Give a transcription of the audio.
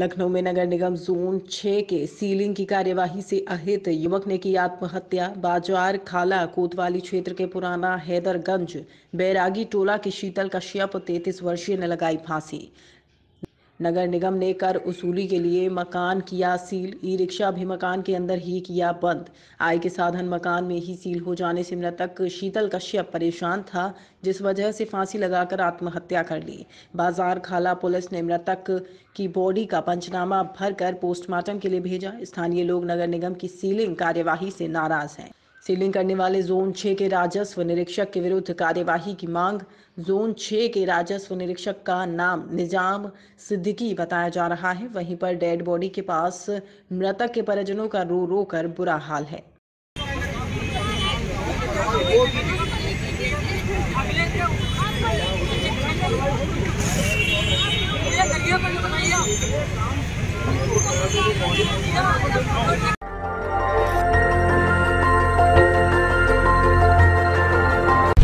लखनऊ में नगर निगम जोन छह के सीलिंग की कार्यवाही से अहित युवक ने की आत्महत्या। बाज़ार, खाला, कोतवाली क्षेत्र के पुराना हैदरगंज, बैरागी टोला के शीतल कश्यप, तैतीस वर्षीय ने लगाई फांसी। नगर निगम ने कर उसूली के लिए मकान किया सील। ई रिक्शा भी मकान के अंदर ही किया बंद। आय के साधन मकान में ही सील हो जाने से मृतक शीतल कश्यप परेशान था, जिस वजह से फांसी लगाकर आत्महत्या कर ली। बाज़ार खाला पुलिस ने मृतक की बॉडी का पंचनामा भरकर पोस्टमार्टम के लिए भेजा। स्थानीय लोग नगर निगम की सीलिंग कार्यवाही से नाराज़ हैं। सीलिंग करने वाले जोन 6 के राजस्व निरीक्षक के विरुद्ध कार्यवाही की मांग। जोन 6 के राजस्व निरीक्षक का नाम निज़ाम सिद्दीकी बताया जा रहा है। वहीं पर डेड बॉडी के पास मृतक के परिजनों का रो रो कर बुरा हाल है।